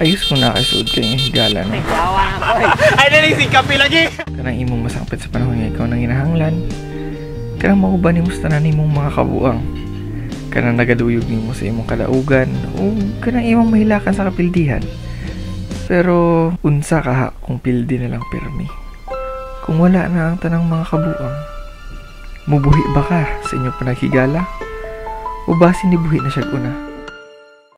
Ayos mo na kasuod kay higala no. Yawa na ko eh. Ay, naling si lagi! Kanang imong masangpit sa panahon nga ikaw nang hinahanglan. Kanang mauban ni tanan imong mga kabuang. Kanang nagaduyog nimo sa imong kadaugan o kanang imong mahilakan sa kapildihan. Pero unsa ka ha kung pildi na lang pirmi. Kung wala na ang tanang mga kabuang, mubuhi ba ka sa inyong panaghigala? O basin ni buhi na siya una?